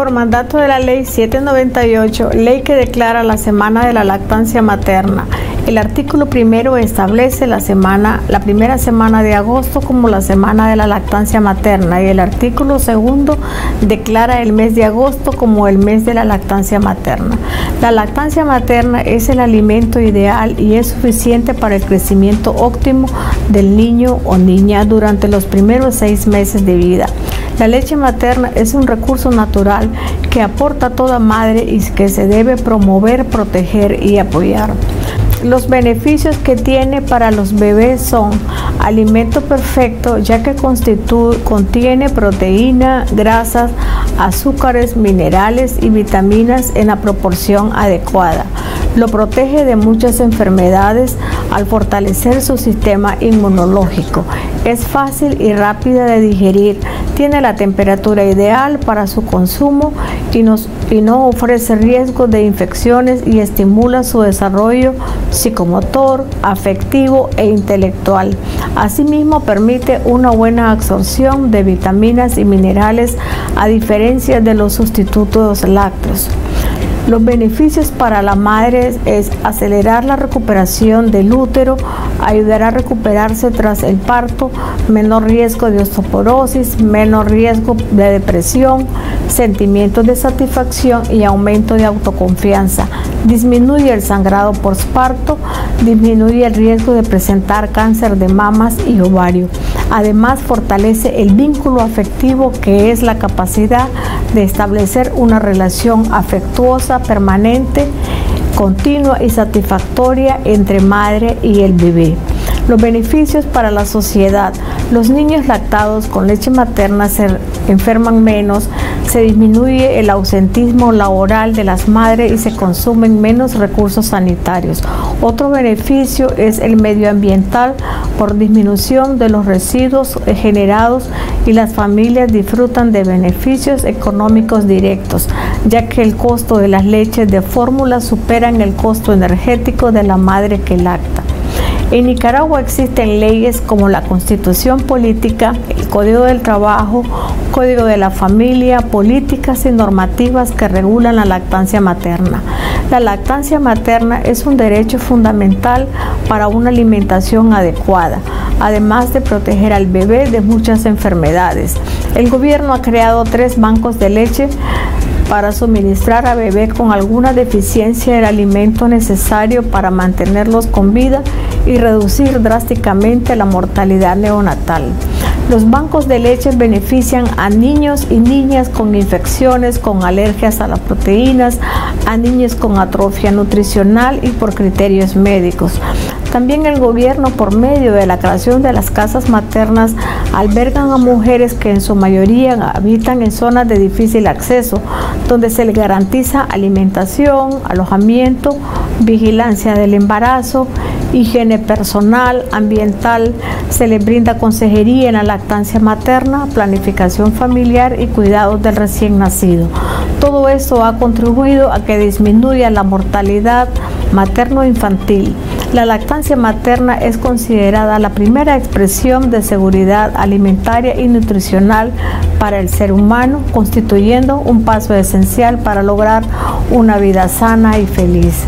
por mandato de la Ley 798, ley que declara la Semana de la Lactancia Materna. El artículo primero establece la semana, la primera semana de agosto como la semana de la lactancia materna y el artículo segundo declara el mes de agosto como el mes de la lactancia materna. La lactancia materna es el alimento ideal y es suficiente para el crecimiento óptimo del niño o niña durante los primeros seis meses de vida. La leche materna es un recurso natural que aporta toda madre y que se debe promover, proteger y apoyar. Los beneficios que tiene para los bebés son alimento perfecto ya que contiene proteína, grasas, azúcares, minerales y vitaminas en la proporción adecuada. Lo protege de muchas enfermedades al fortalecer su sistema inmunológico. Es fácil y rápida de digerir, tiene la temperatura ideal para su consumo y, y no ofrece riesgo de infecciones y estimula su desarrollo psicomotor, afectivo e intelectual. Asimismo, permite una buena absorción de vitaminas y minerales a diferencia de los sustitutos lácteos. Los beneficios para la madre es acelerar la recuperación del útero, ayudar a recuperarse tras el parto, menor riesgo de osteoporosis, menor riesgo de depresión, sentimientos de satisfacción y aumento de autoconfianza. Disminuye el sangrado postparto, disminuye el riesgo de presentar cáncer de mamas y ovario. Además, fortalece el vínculo afectivo que es la capacidad de establecer una relación afectuosa, permanente, continua y satisfactoria entre madre y el bebé. Los beneficios para la sociedad. Los niños lactados con leche materna se enferman menos, se disminuye el ausentismo laboral de las madres y se consumen menos recursos sanitarios. Otro beneficio es el medioambiental por disminución de los residuos generados y las familias disfrutan de beneficios económicos directos, ya que el costo de las leches de fórmula superan el costo energético de la madre que lacta. En Nicaragua existen leyes como la Constitución Política, el Código del Trabajo, Código de la Familia, políticas y normativas que regulan la lactancia materna. La lactancia materna es un derecho fundamental para una alimentación adecuada, además de proteger al bebé de muchas enfermedades. El gobierno ha creado tres bancos de leche para suministrar a bebé con alguna deficiencia el alimento necesario para mantenerlos con vida y reducir drásticamente la mortalidad neonatal. Los bancos de leche benefician a niños y niñas con infecciones, con alergias a las proteínas, a niños con atrofia nutricional y por criterios médicos. También el gobierno, por medio de la creación de las casas maternas, albergan a mujeres que en su mayoría habitan en zonas de difícil acceso, donde se les garantiza alimentación, alojamiento, vigilancia del embarazo, higiene personal, ambiental, se les brinda consejería en la lactancia materna, planificación familiar y cuidados del recién nacido. Todo esto ha contribuido a que disminuya la mortalidad materno-infantil. La lactancia materna es considerada la primera expresión de seguridad alimentaria y nutricional para el ser humano, constituyendo un paso esencial para lograr una vida sana y feliz.